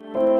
you.